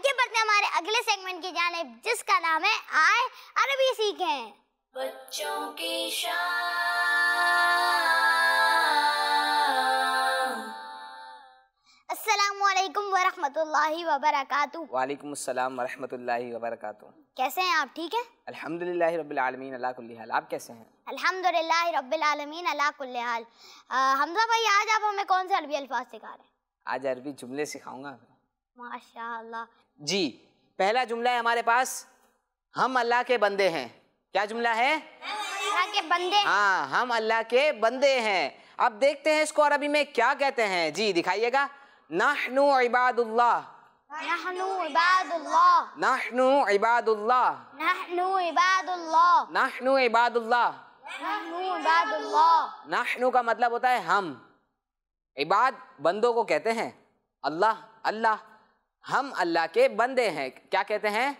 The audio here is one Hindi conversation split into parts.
आगे बढ़ते हैं हमारे अगले सेगमेंट की जाने जिसका नाम है आए अरबी सीखें। बच्चों की शान। अस्सलाम वरहमतुल्लाहि वबरकातुहू। वालेकुम अस्सलाम वरहमतुल्लाहि वबरकातुहू। कैसे हैं आप? ठीक हैं? अल्हम्दुलिल्लाहि रब्बिल आलमीन अला कुल्ली हाल। आप कैसे हैं? अल्हम्दुलिल्लाह रब्बिल आलमीन अला कुल्ली हाल। हमजा भाई आज आप हमें कौन से अरबी अल्फाज सिखा रहे हैं? आज अरबी जुमले सिखाऊँगा। माशाअल्लाह जी पहला जुमला है हमारे पास हम अल्लाह के बंदे हैं। क्या जुमला है? अल्लाह के बंदे। हाँ हम अल्लाह के बंदे हैं। अब देखते हैं इसको अरबी में क्या कहते हैं। जी दिखाइएगा। नाहनु इबादुल्लाह। नहनु इबादुल्लाह। नाहनु इबादुल्लाह। नहनु इबादुल्लाह। नाहनु इबादुल्लाह। नहनु इबादुल्लाह। नाहनु का मतलब होता है हम। इबाद बंदों को कहते हैं। अल्लाह अल्लाह। हम अल्लाह के बंदे हैं। क्या कहते हैं?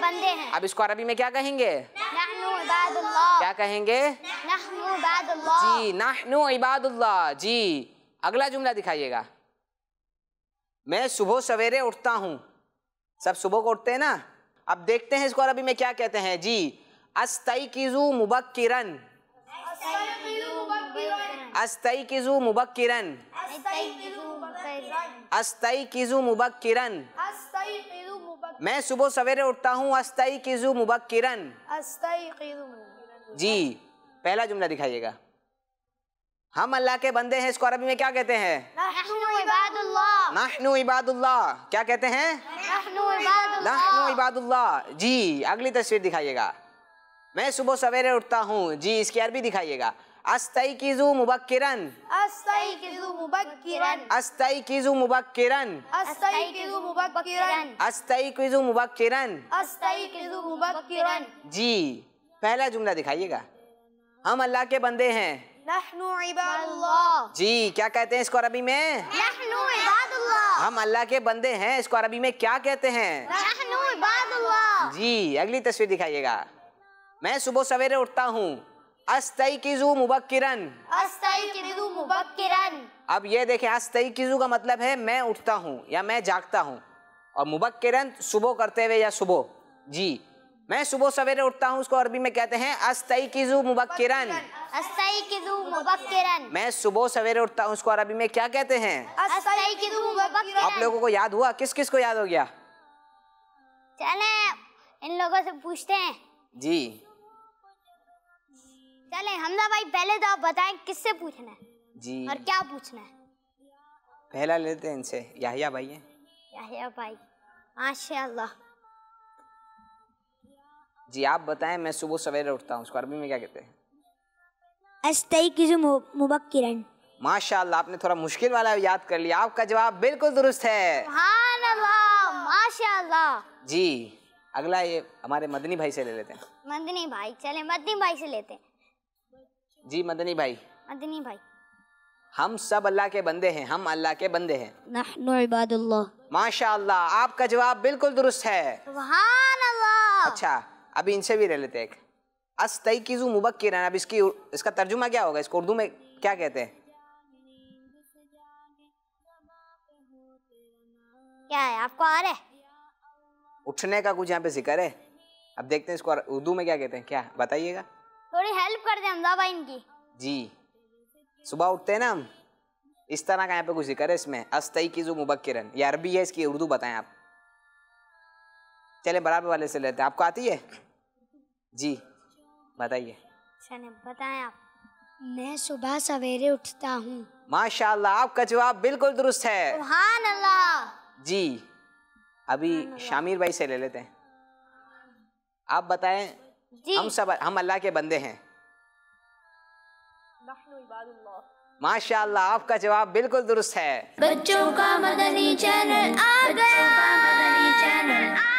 बंदे हैं। अब इसको अरबी में क्या कहेंगे? क्या कहेंगे? जी नाहनु इबादुल्लाह। जी अगला जुमला दिखाइएगा। मैं सुबह सवेरे उठता हूँ। सब सुबह को उठते हैं ना? अब देखते हैं इसको अरबी में क्या कहते हैं। जी अस्तई किजू मुबक्किरन। अस्तई किजू मुबक्किरन अस्तई किजू मुबक्किरन मैं सुबह सवेरे उठता हूँ अस्तई किजू मुबक्किरन जी पहला जुमला दिखाइएगा। हम अल्लाह के बंदे हैं इसको अरबी में क्या कहते हैं? नहनु इबादुल्लाह। क्या कहते हैं? नहनु इबादुल्लाह। जी अगली तस्वीर दिखाइएगा। मैं सुबह सवेरे उठता हूँ। जी इसकी अरबी दिखाइएगा। अस्तई किजू मुबक्किरन मुबक्किरन अस्तई किजू मुबक्किरन अस्तयकिज़ु मुबक्किरन अस्तई किजू मुबक्किरन अस्तयकिज़ु मुबक्किरन जी पहला जुमला दिखाइएगा हम अल्लाह के बंदे हैं नहनु इबादुल्लाह जी क्या कहते हैं इसको अरबी में नहनु इबादुल्लाह हम अल्लाह के बंदे हैं इसको अरबी में क्या कहते हैं नहनु इबादुल्लाह जी अगली तस्वीर दिखाइएगा मैं सुबह सवेरे उठता हूँ अस्तई किजू मुबक्किरन। अस्तयकिज़ु मुबक्किरन। अब ये देखें अस्तई किजू का मतलब है मैं उठता हूँ या मैं जागता हूँ। और मुबक्किरन सुबह करते हुए या सुबह? जी मैं सुबह सवेरे उठता हूँ उसको अरबी में कहते हैं अस्तई किजू मुबक्किरन। अस्तयकिज़ु मुबक्किरन। मैं सुबह सवेरे उठता हूँ उसको अरबी में क्या कहते हैं? अस्तयकिज़ु मुबक्किरन। आप लोगों को याद हुआ? किस किस को याद हो गया? चले इन लोगों से पूछते हैं। जी। चले हमजा भाई पहले तो आप बताएँ किससे पूछना है? जी। और क्या पूछना है? पहला लेते हैं इनसे। याहिया भाई हैं। याहिया भाई माशाल्लाह। जी आप बताएँ मैं सुबह सवेरे उठता हूँ उसको अरबी में क्या कहते हैं? अस्तयकिज़ु मुबक्किरन। माशाल्लाह आपने थोड़ा मुश्किल वाला याद कर लिया। आपका जवाब बिल्कुल दुरुस्त है। सुभान अल्लाह माशाल्लाह। जी अगला ये हमारे मदनी भाई से ले लेते हैं। मदनी भाई चले मदनी भाई से लेते हैं। जी मदनी भाई। मदनी भाई। हम सब अल्लाह के बंदे हैं हम अल्लाह के बंदे हैं। नहनु इबादुल्लाह। माशाल्लाह आपका जवाब बिल्कुल दुरुस्त है। अच्छा अभी इनसे भी ले लेते हैं एक। अस्तई किजू अब इसकी इसका तर्जुमा क्या होगा? इसको उर्दू में क्या कहते हैं? क्या है आपको आ रहा है? उठने का कुछ यहाँ पे ज़िक्र है? अब देखते हैं इसको उर्दू में क्या कहते हैं? क्या बताइएगा? थोड़ी हेल्प कर दे हमजा भाई इनकी। जी। सुबह उठते हैं ना हम। इस तरह का यहाँ पे कुछ ज़िक्र है इसमें। अस्तई किजू मुबक्किरन। ये अरबी है इसकी उर्दू बताएँ आप। चले बराबर वाले से लेते हैं। आपको आती है? जी बताइए। बताएँ आप। मैं सुबह सवेरे उठता हूँ। माशाल्लाह आपका जवाब बिल्कुल दुरुस्त है। अल्लाह जी। अभी शामिर भाई से ले लेते हैं। आप बताएँ हम सब हम अल्लाह के बंदे हैं। माशाल्लाह आपका जवाब बिल्कुल दुरुस्त है। बच्चों का मदनी चैनल आ गया। मदनी चैनल आ